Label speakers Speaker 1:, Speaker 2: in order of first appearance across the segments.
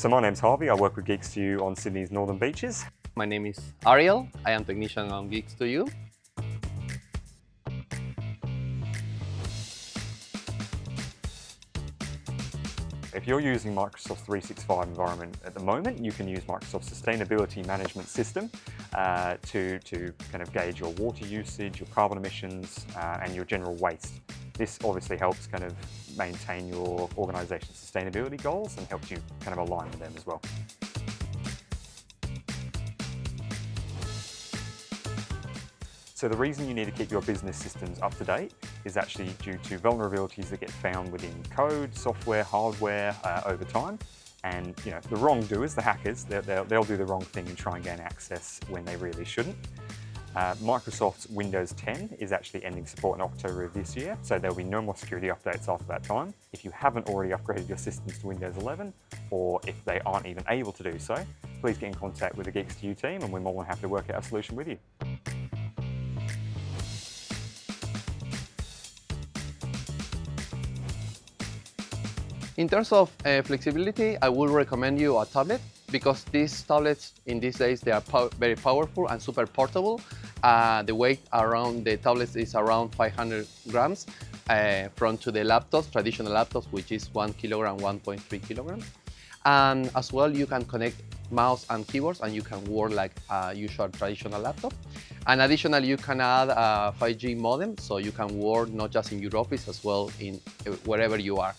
Speaker 1: So my name's Harvey, I work with Geeks2U on Sydney's Northern Beaches.
Speaker 2: My name is Ariel, I am technician on Geeks2U.
Speaker 1: If you're using Microsoft 365 environment at the moment, you can use Microsoft Sustainability Management System uh, to, to kind of gauge your water usage, your carbon emissions, uh, and your general waste. This obviously helps kind of maintain your organisation's sustainability goals and helps you kind of align with them as well. So the reason you need to keep your business systems up to date is actually due to vulnerabilities that get found within code, software, hardware uh, over time. And you know, the wrongdoers, the hackers, they'll, they'll, do the wrong thing and try and gain access when they really shouldn't. Uh, Microsoft's Windows 10 is actually ending support in October of this year, so there'll be no more security updates after that time. If you haven't already upgraded your systems to Windows 11, or if they aren't even able to do so, please get in contact with the Geeks2U team and we're more than happy to work out a solution with you.
Speaker 2: In terms of uh, flexibility, I would recommend you a tablet because these tablets in these days they are very powerful and super portable. Uh, the weight around the tablets is around 500 grams uh, from to the laptops, traditional laptops, which is one kilogram, 1.3 kilograms. And as well, you can connect mouse and keyboards and you can work like a usual traditional laptop. And additionally, you can add a 5G modem, so you can work not just in your office as well in wherever you are.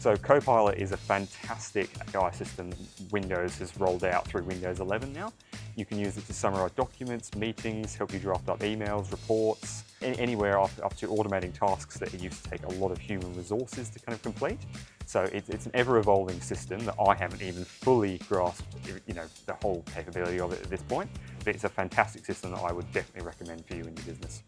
Speaker 1: So Copilot is a fantastic AI system that Windows has rolled out through Windows 11 now. You can use it to summarize documents, meetings, help you draft up emails, reports, anywhere up, up to automating tasks that used to take a lot of human resources to kind of complete. So it's, it's an ever-evolving system that I haven't even fully grasped, you know, the whole capability of it at this point. But it's a fantastic system that I would definitely recommend for you in your business.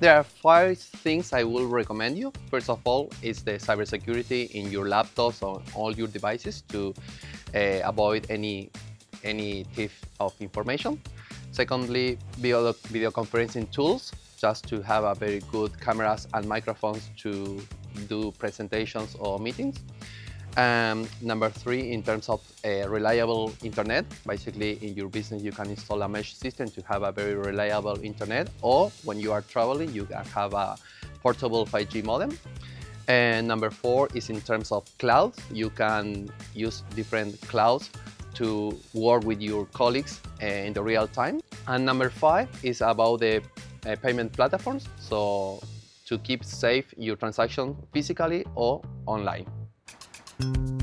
Speaker 2: There are five things I will recommend you. First of all is the cybersecurity in your laptops or all your devices to uh, avoid any, any thief of information. Secondly, video, video conferencing tools, just to have a very good cameras and microphones to do presentations or meetings. Um, number three, in terms of a reliable internet, basically in your business you can install a mesh system to have a very reliable internet or when you are traveling you can have a portable 5G modem. And number four is in terms of cloud, you can use different clouds to work with your colleagues uh, in the real time. And number five is about the uh, payment platforms, so to keep safe your transaction physically or online. You.